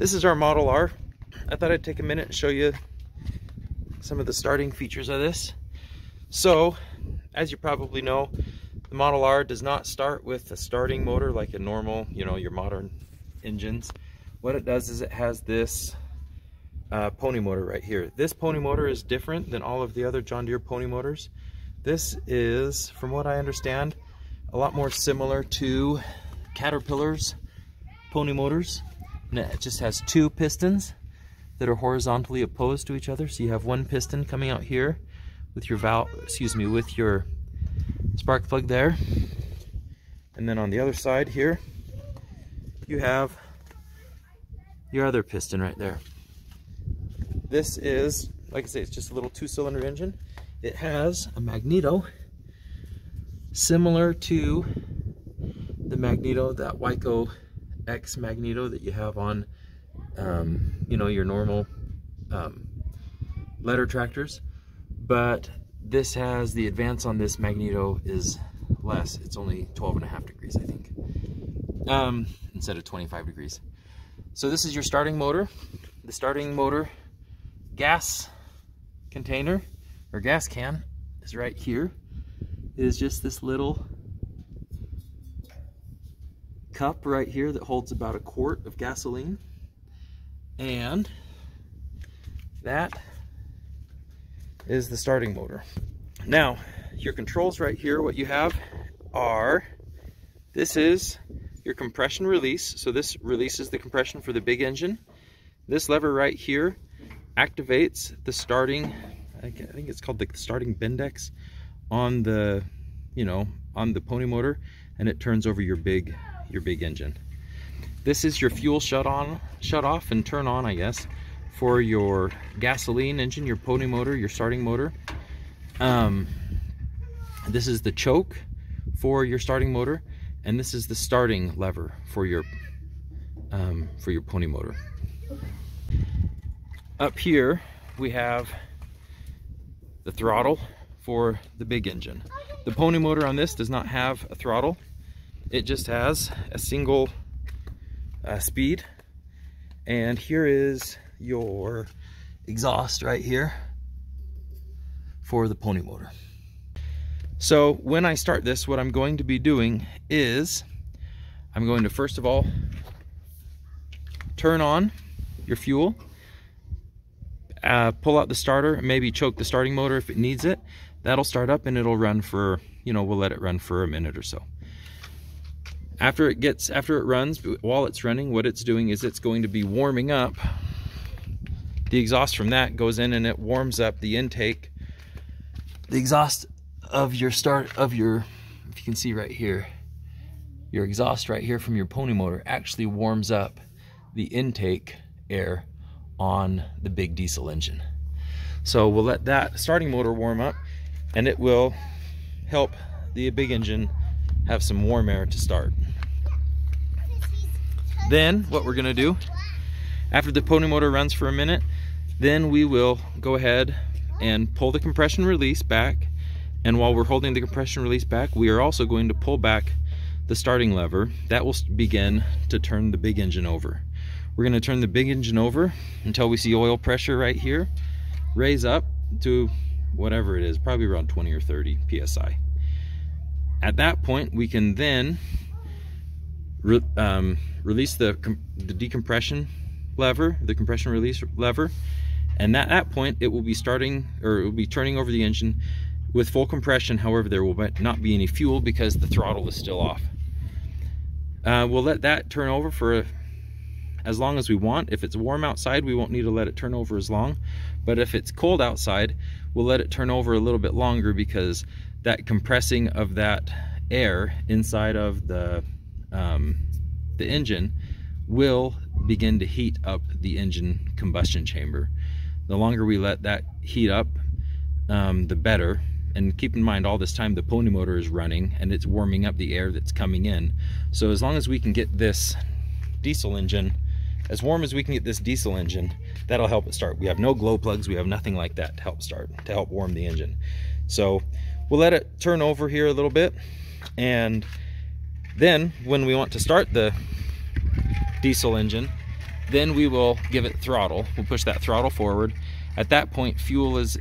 this is our Model R. I thought I'd take a minute and show you some of the starting features of this. So, as you probably know, the Model R does not start with a starting motor like a normal, you know, your modern engines. What it does is it has this uh, pony motor right here. This pony motor is different than all of the other John Deere pony motors. This is, from what I understand, a lot more similar to Caterpillar's pony motors. It just has two pistons that are horizontally opposed to each other. So you have one piston coming out here with your valve, excuse me, with your spark plug there. And then on the other side here, you have your other piston right there. This is, like I say, it's just a little two-cylinder engine. It has a magneto similar to the magneto, that Wico X magneto that you have on, um, you know, your normal um, letter tractors. But this has, the advance on this magneto is less. It's only 12 and a half degrees, I think, um, instead of 25 degrees. So this is your starting motor. The starting motor gas container or gas can is right here. It is just this little cup right here that holds about a quart of gasoline. And that is the starting motor. Now, your controls right here, what you have are, this is your compression release. So this releases the compression for the big engine. This lever right here activates the starting, I think it's called the starting Bendix on the, you know, on the pony motor and it turns over your big, your big engine. This is your fuel shut on, shut off and turn on, I guess, for your gasoline engine, your pony motor, your starting motor. Um, this is the choke for your starting motor and this is the starting lever for your um, for your pony motor. Up here we have the throttle for the big engine. The pony motor on this does not have a throttle. It just has a single uh, speed. And here is your exhaust right here for the pony motor. So when I start this, what I'm going to be doing is I'm going to first of all turn on your fuel, uh, pull out the starter, maybe choke the starting motor if it needs it. That'll start up and it'll run for, you know, we'll let it run for a minute or so. After it gets, after it runs, while it's running, what it's doing is it's going to be warming up. The exhaust from that goes in and it warms up the intake. The exhaust of your start of your if you can see right here your exhaust right here from your pony motor actually warms up the intake air on the big diesel engine so we'll let that starting motor warm up and it will help the big engine have some warm air to start then what we're gonna do after the pony motor runs for a minute then we will go ahead and pull the compression release back and while we're holding the compression release back, we are also going to pull back the starting lever. That will begin to turn the big engine over. We're going to turn the big engine over until we see oil pressure right here raise up to whatever it is, probably around 20 or 30 psi. At that point, we can then re um, release the, the decompression lever, the compression release lever, and at that point, it will be starting, or it will be turning over the engine with full compression, however, there will not be any fuel because the throttle is still off. Uh, we'll let that turn over for as long as we want. If it's warm outside, we won't need to let it turn over as long. But if it's cold outside, we'll let it turn over a little bit longer because that compressing of that air inside of the, um, the engine will begin to heat up the engine combustion chamber. The longer we let that heat up, um, the better. And keep in mind all this time the pony motor is running and it's warming up the air that's coming in. So as long as we can get this diesel engine as warm as we can get this diesel engine that'll help it start. We have no glow plugs. We have nothing like that to help start to help warm the engine. So we'll let it turn over here a little bit and then when we want to start the diesel engine then we will give it throttle. We'll push that throttle forward. At that point, fuel is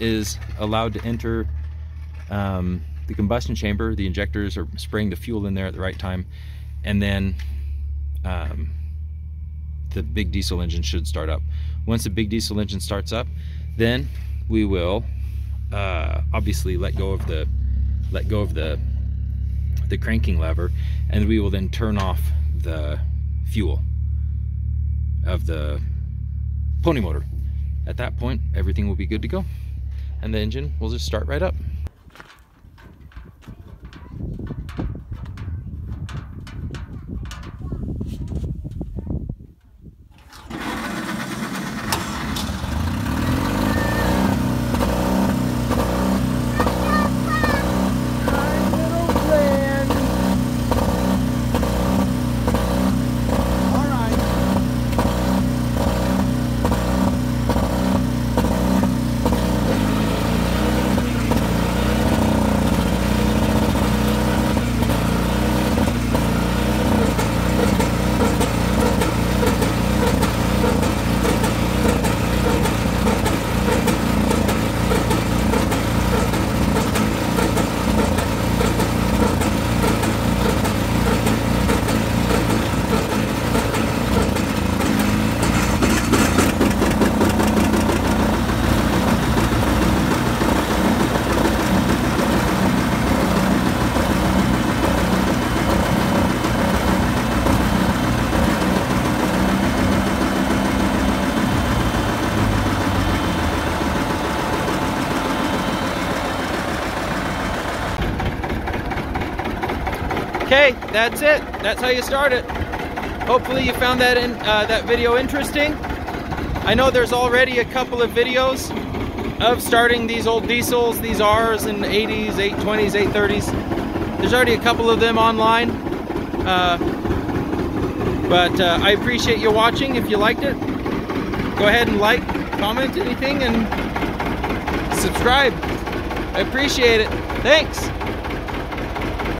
is allowed to enter um, the combustion chamber. The injectors are spraying the fuel in there at the right time, and then um, the big diesel engine should start up. Once the big diesel engine starts up, then we will uh, obviously let go of the let go of the the cranking lever, and we will then turn off the fuel of the pony motor. At that point, everything will be good to go. And the engine will just start right up. Okay, that's it. That's how you start it. Hopefully you found that in, uh, that video interesting. I know there's already a couple of videos of starting these old diesels, these R's and 80s, 820s, 830s. There's already a couple of them online. Uh, but uh, I appreciate you watching. If you liked it, go ahead and like, comment, anything, and subscribe. I appreciate it. Thanks.